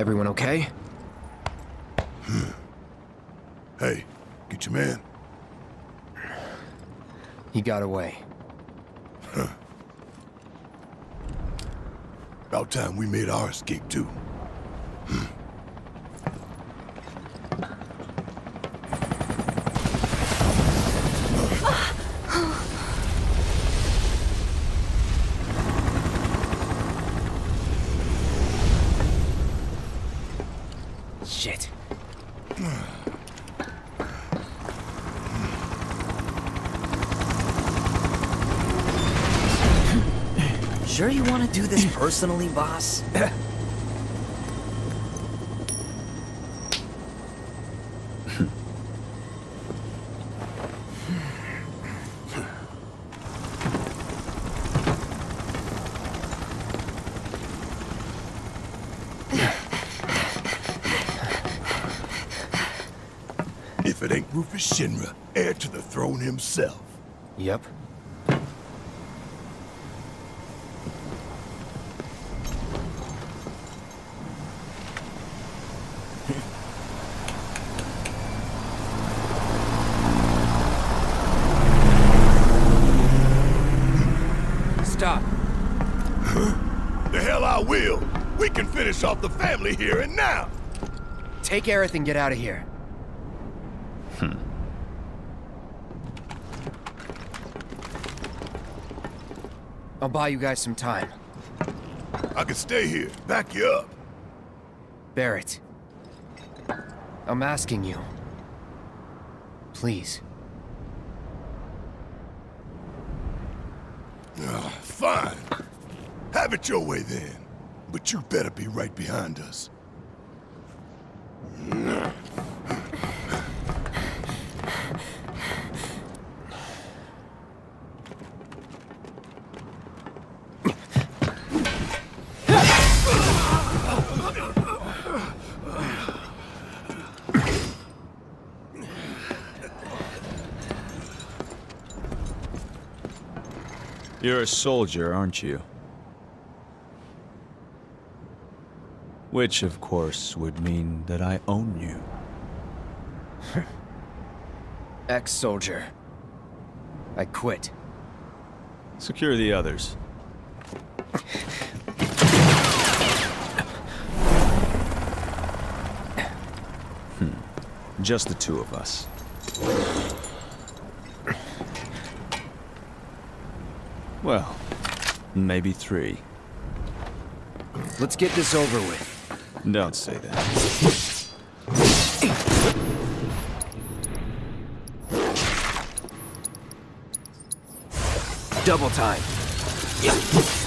Everyone okay? Hmm. Hey, get your man. He got away. About time we made our escape too. Personally, boss? If it ain't Rufus Shinra, heir to the throne himself. Yep. Stop. The hell I will. We can finish off the family here and now. Take Aerith and get out of here. Hmm. I'll buy you guys some time. I can stay here, back you up. Barret. I'm asking you. Please. Ah, fine. Have it your way then. But you better be right behind us. You're a soldier, aren't you? Which, of course, would mean that I own you. Ex-soldier. I quit. Secure the others. Hmm. Just the two of us. Well, maybe three. Let's get this over with. Don't say that. Double time. Allow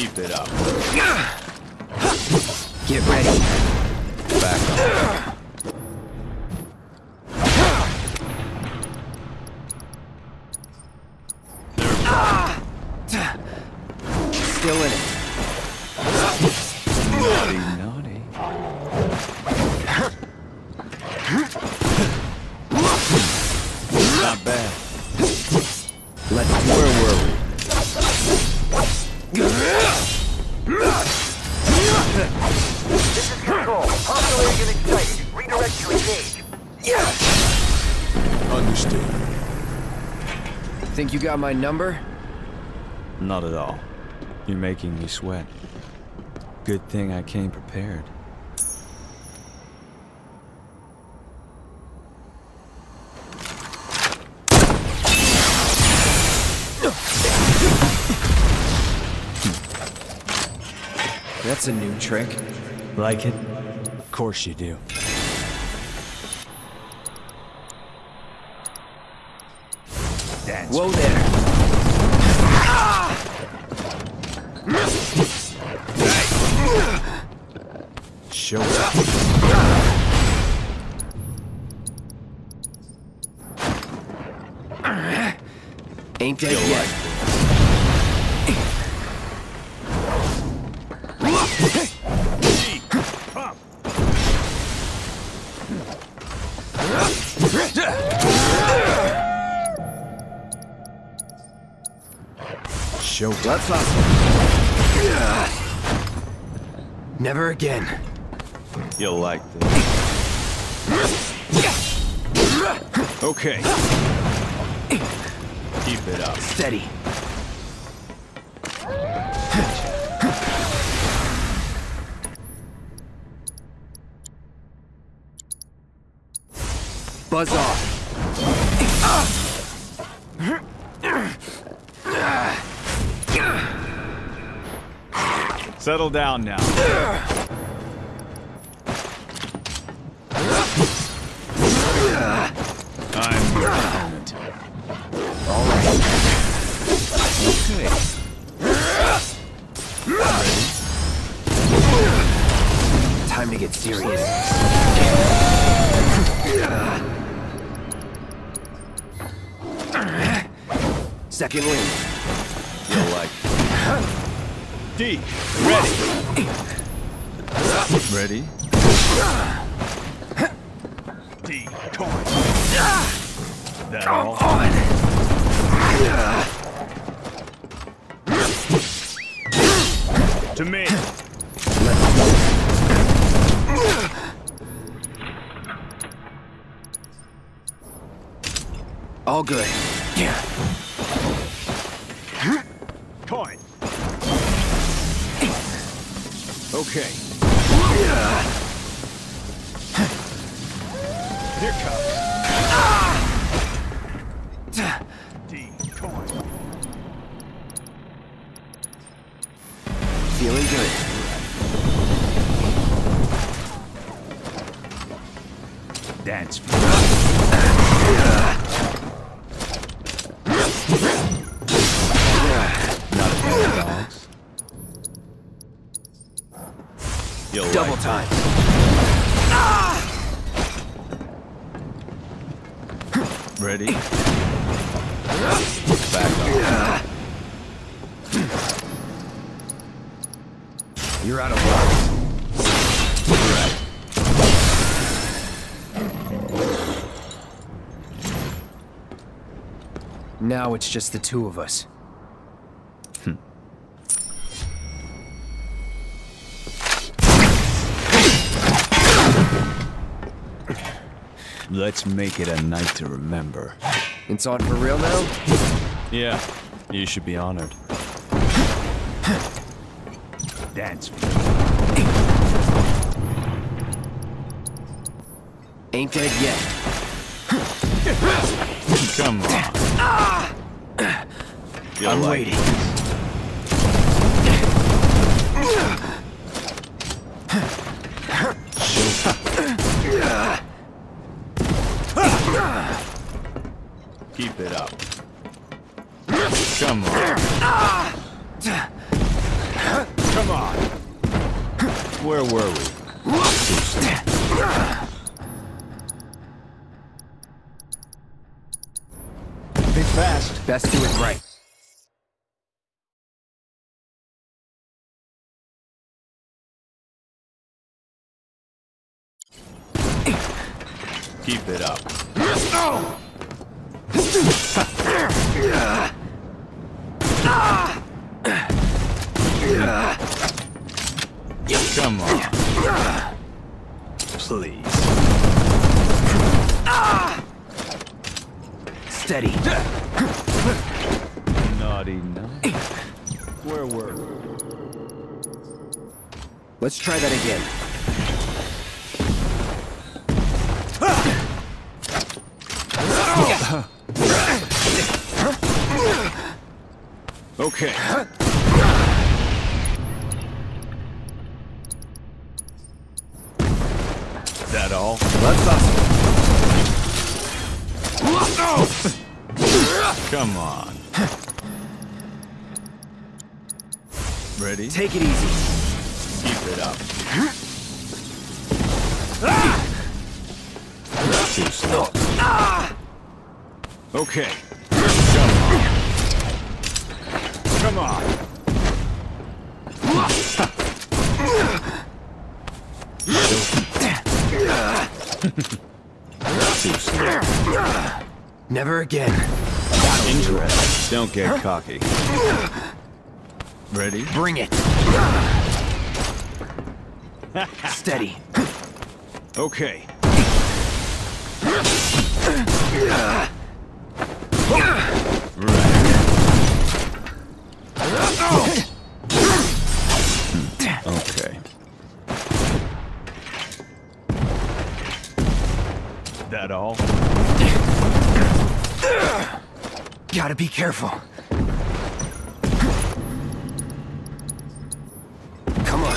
Keep it up. Get ready. Back off. Got my number? Not at all. You're making me sweat. Good thing I came prepared. That's a new trick. Like it? Of course you do. Dance. Whoa there. Show up. Ain't dead yet. Let's hustle. Never again. You'll like this. Okay. Keep it up. Steady. Settle down now. I'm your. All right. Okay. Time to get serious. Second wind. D. Ready. Ready? D. Coin. That all? To me. All good. Yeah. Okay. You'll Double like time. Ah! Ready? Back up. You're out of luck. Now it's just the two of us. Let's make it a night to remember. It's on for real now? Yeah, you should be honored. Dance. Ain't dead yet. Come on. Ah! You'll I'm like waiting. Keep it up. Come on. Come on. Where were we? Think fast. Best do it right. Keep it up. Come on. Please. Steady. Naughty night. Where were we? Let's try that again. Okay. That all? Let's hustle. Come on. Ready? Take it easy. Keep it up. Too slow. Okay. Come on. Too slow. Never again. Interesting. Don't get cocky. Ready? Bring it. Steady. Okay. That all? Gotta be careful. Come on.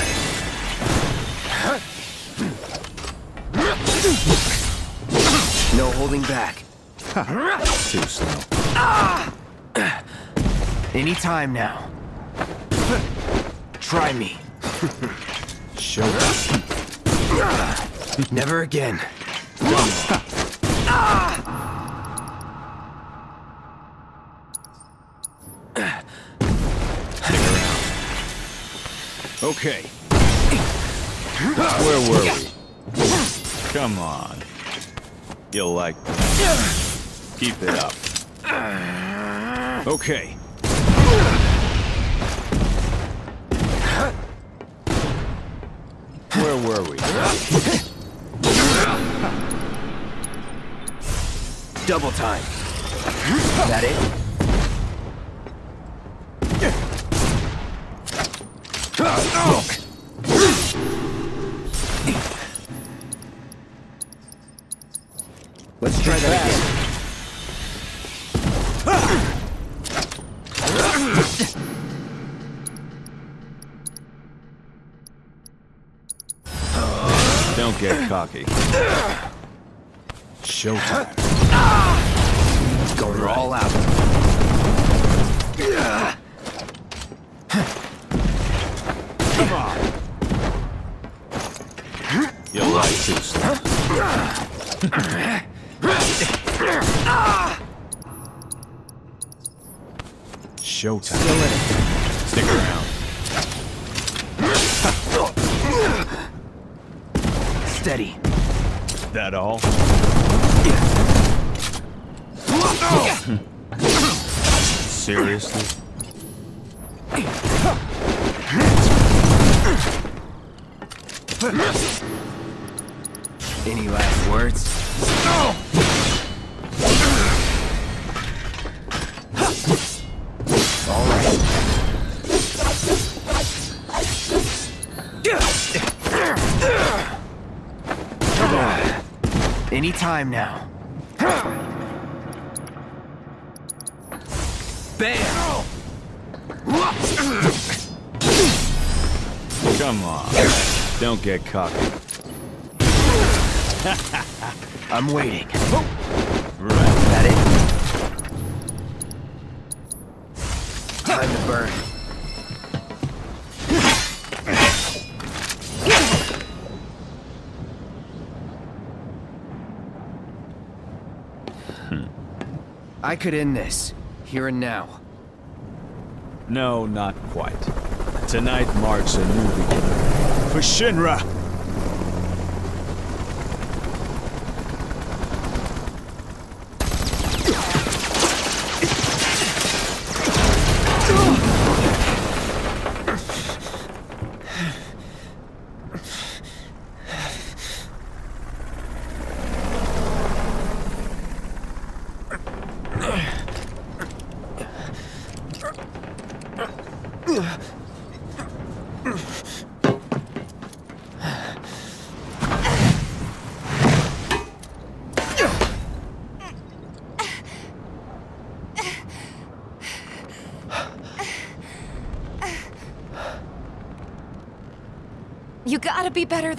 No holding back. Too slow. Any time now. Try me. Show me. Never again. Okay. Where were we? Come on. You'll like this. Keep it up. Okay. Where were we? Double time. Is That it? Let's try that again. Don't get cocky. Showtime. Slow. Showtime. Stick around. Steady. That all? Seriously? Any last words? On. Any time now. Bam! Come on. Don't get cocky. I'm waiting. Right. That it? Time to burn. Hmm. I could end this, here and now. No, not quite. Tonight marks a new beginning. For Shinra!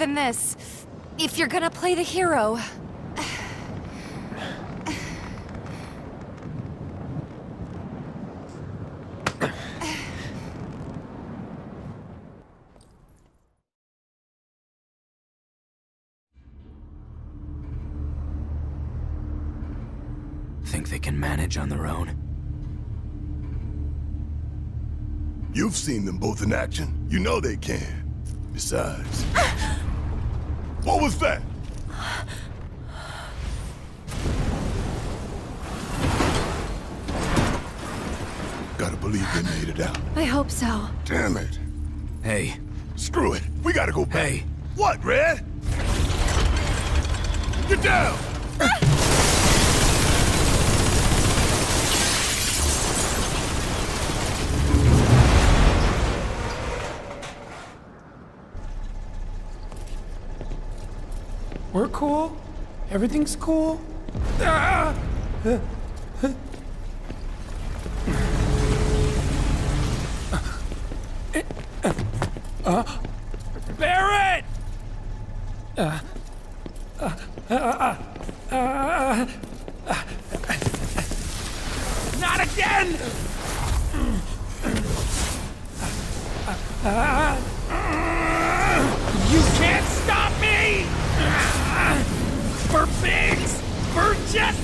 than this. If you're gonna play the hero. Think they can manage on their own? You've seen them both in action. You know they can. Besides... what was that? Gotta believe they made it out. I hope so. Damn it. Hey, Screw it. We gotta go back. Hey. What, Red? Get down! We're cool. Everything's cool. Ah! Uh, Barret!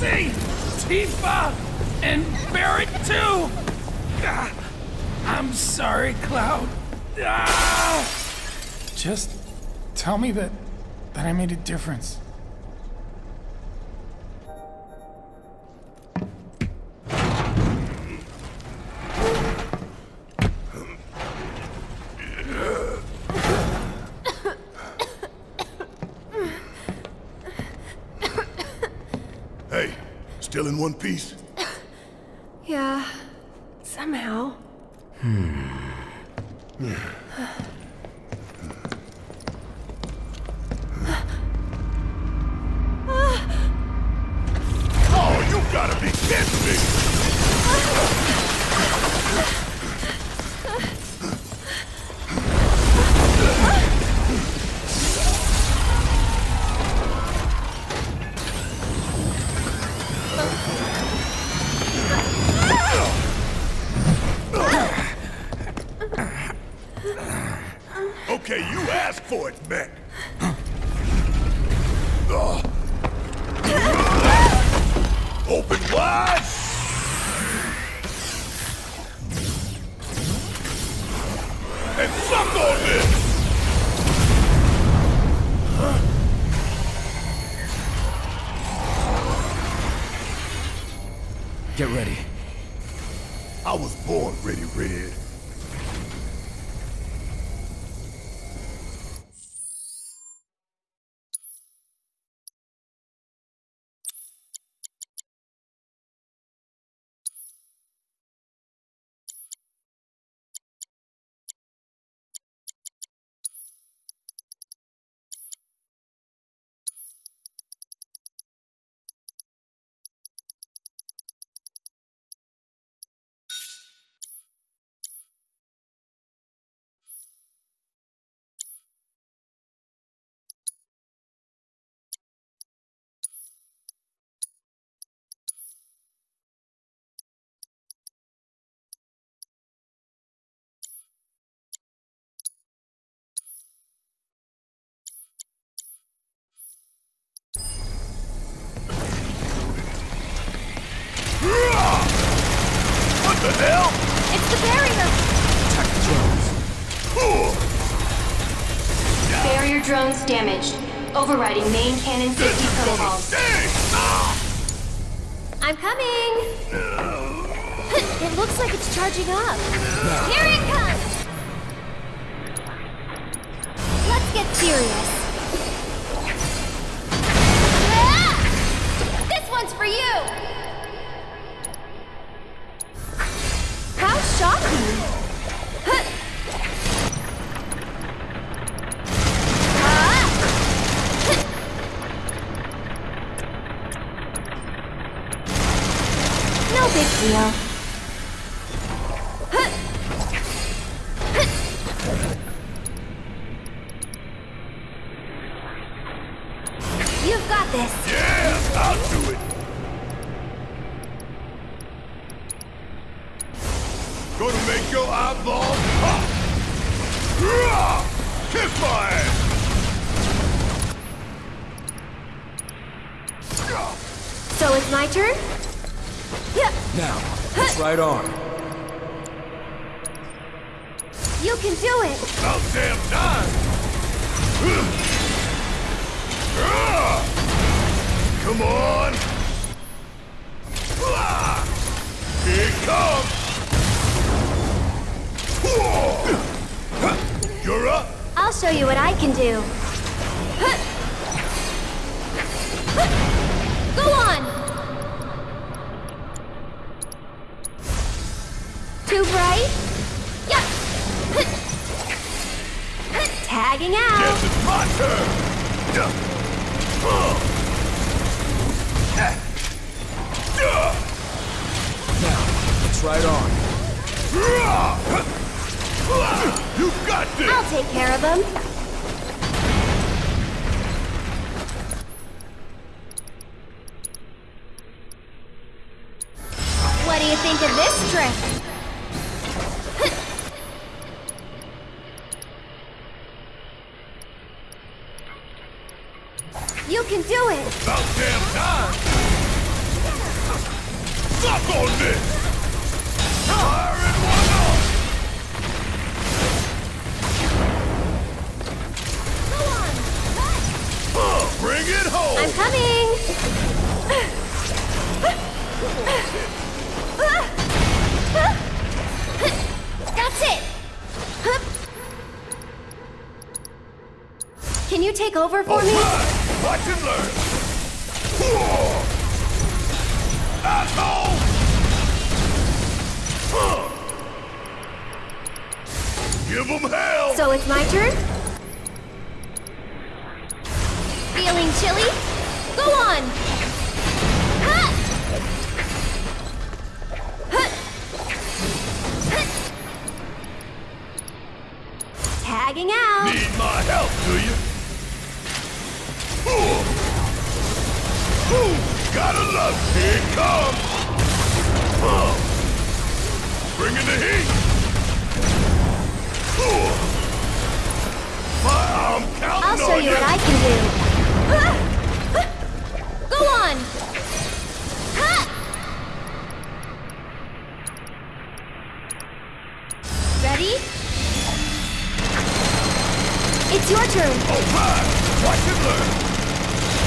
Jesse! Tifa! And Barret too! Ah, I'm sorry, Cloud. Ah! Just tell me that that I made a difference. One piece? The hell? It's the barrier! drones Barrier drones damaged. Overriding main cannon safety protocols. I'm coming! It looks like it's charging up. Here it comes! Let's get serious. Ah! This one's for you! So it's my turn? Now, this right on. You can do it! About damn time! Come on! Here it comes! You're up! I'll show you what I can do. Go on! Too bright? Yup! Tagging out! Guess it's my turn! Now, this right arm. You got this! I'll take care of them. What do you think of this trick? You can do it! About damn time! Suck on this! Take over for me? Watch and learn! Ready? It's your turn. Alright, watch and learn.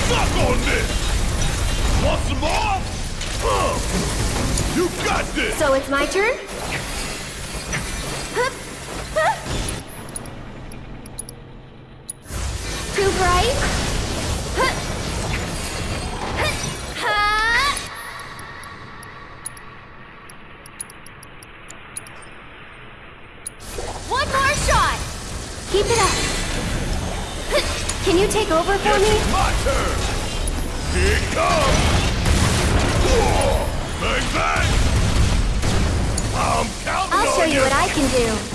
Suck on this. Want some more? Huh. You got this. So it's my turn? Hup, hup. Too bright? Take over for me? it's my turn. Here it comes. Whoa. Bang bang. I'm counting I'll show you what I can do.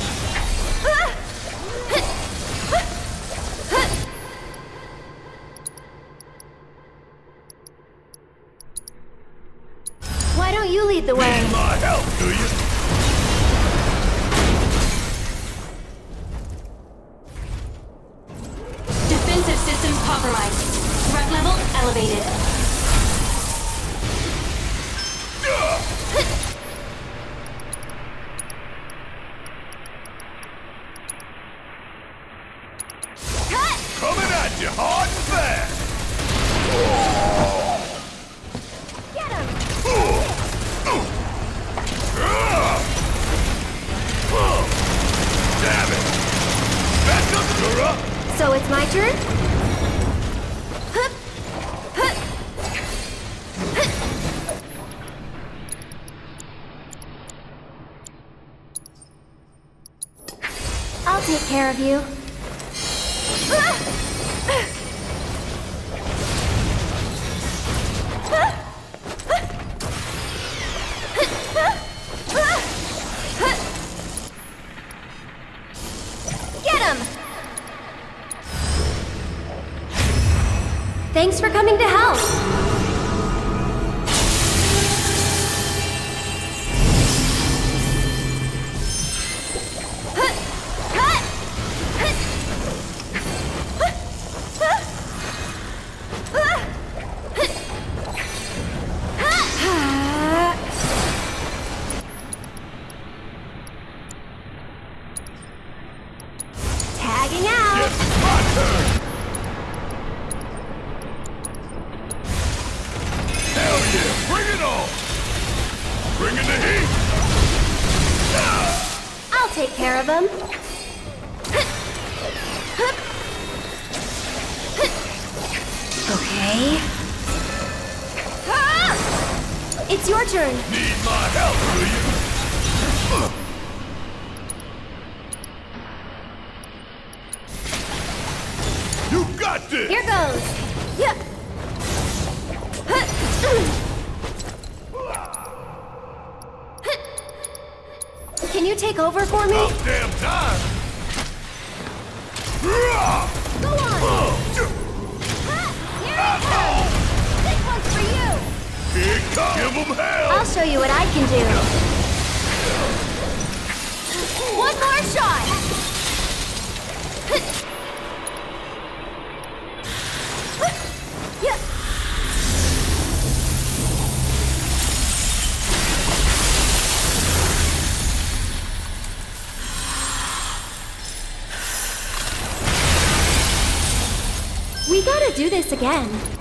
do this again.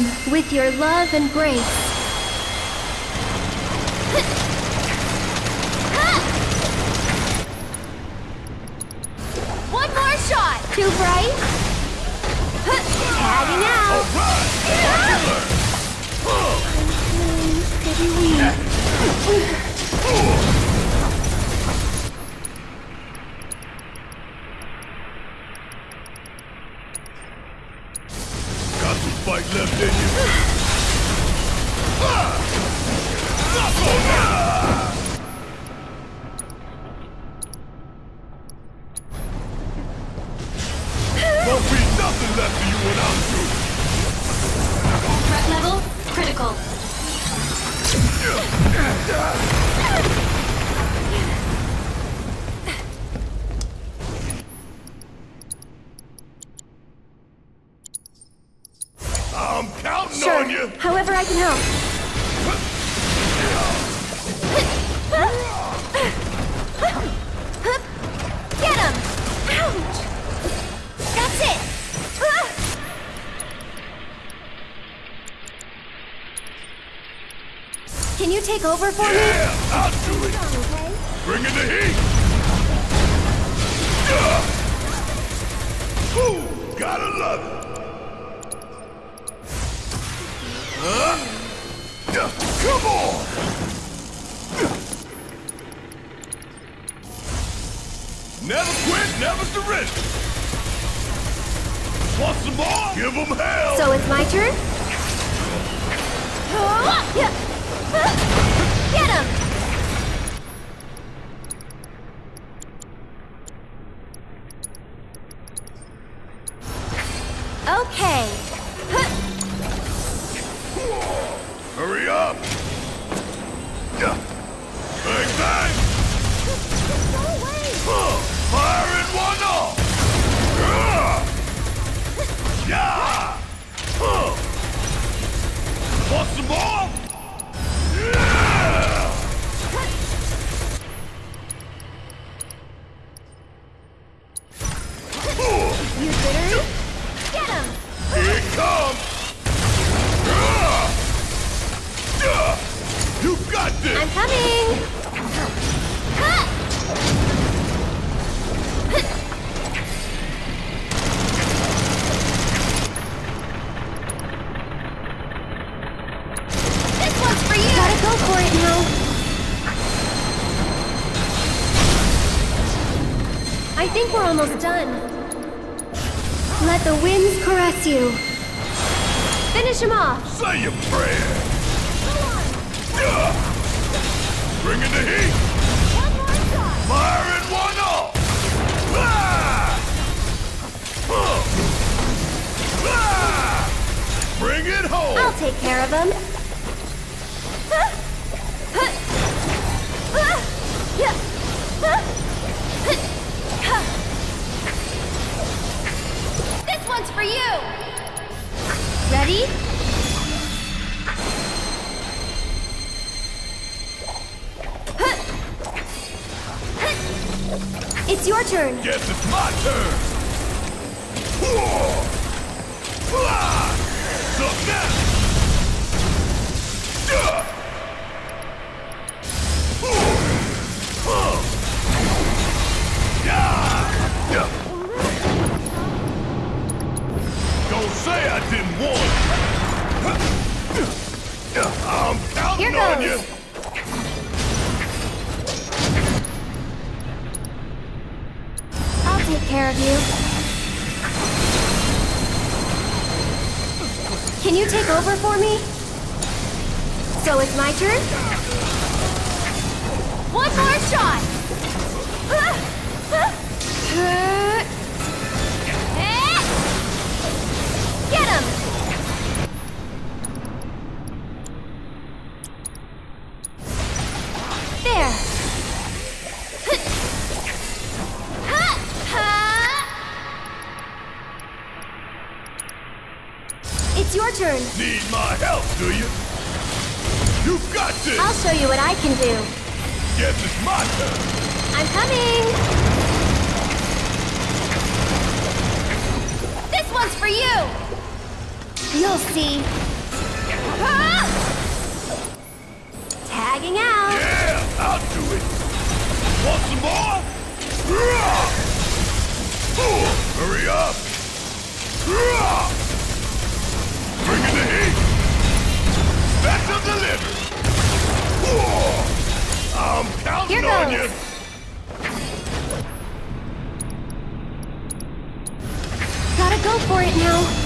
home with your love and grace. One more shot! Too bright? Tagging out! Alright! Popular! Pretty weak. Can you take over for yeah, me? Yeah, I'll do it. Bring in the heat. Ooh, gotta love it. Huh? Come on. Never quit, never surrender. Want some more? Give them hell. So it's my turn? Huh? Yeah. Get him! You got this! I'm coming! This one's for you! Gotta go for it now. I think we're almost done. Let the winds caress you. Finish him off! Say your prayer! Bring in the heat. One more shot. Fire in one off. Ah! Uh. Ah! Bring it home. I'll take care of him. This one's for you. Ready? It's your turn. Yes, it's my turn. Tagging out. Yeah, I'll do it. Want some more? Hurry up! Bring in the heat! Special delivery! I'm counting Here on goes. you! Gotta go for it now.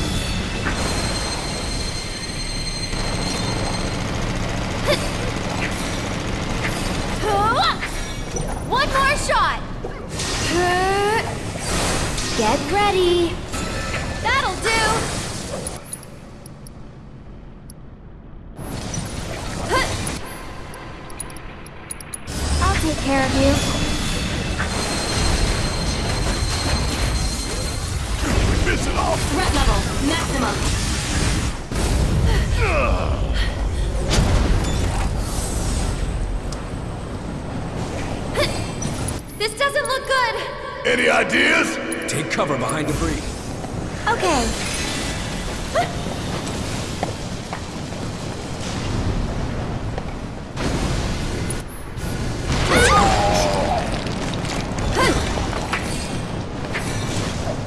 One more shot. Get ready. Behind debris. Okay.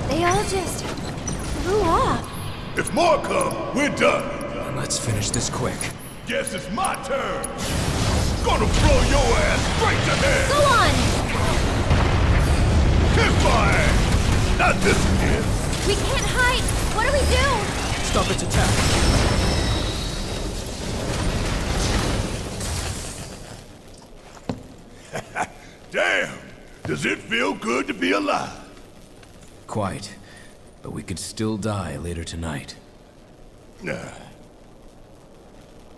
They all just flew off. If more come, we're done. Let's finish this quick. Guess it's my turn. Gonna blow your ass straight to hell. Go on. Kiss my ass. Not this again. We can't hide. What do we do? Stop its attack. Damn. Does it feel good to be alive? Quite. But we could still die later tonight. Nah.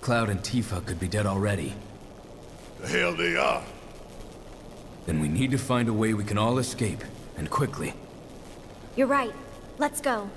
Cloud and Tifa could be dead already. The hell they are. Then we need to find a way we can all escape, and quickly. You're right. Let's go.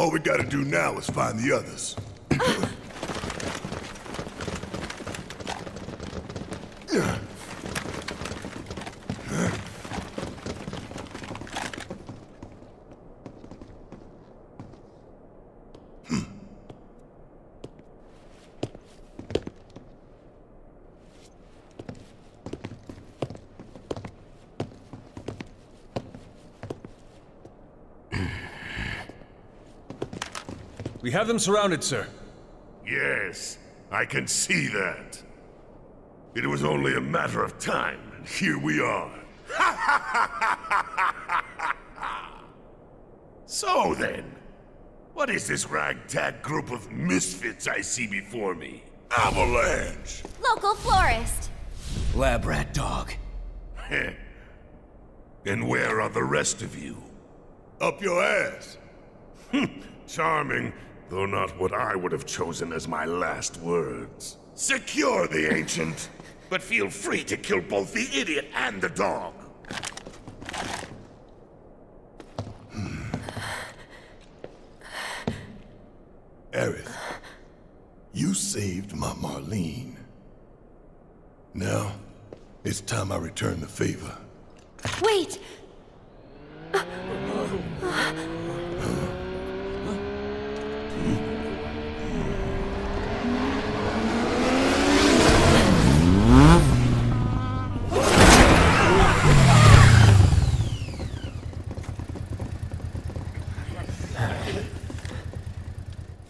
All we gotta do now is find the others. We have them surrounded, sir. Yes, I can see that. It was only a matter of time, and here we are. so then, what is this ragtag group of misfits I see before me? Avalanche! Local florist. Lab rat dog. and where are the rest of you? Up your ass. Charming, though not what I would have chosen as my last words. Secure the Ancient, but feel free to kill both the idiot and the dog. Hmm. Aerith, you saved my Marlene. Now, it's time I return the favor. Wait!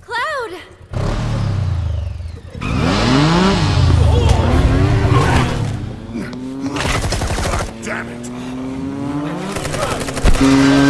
Cloud! Damn it!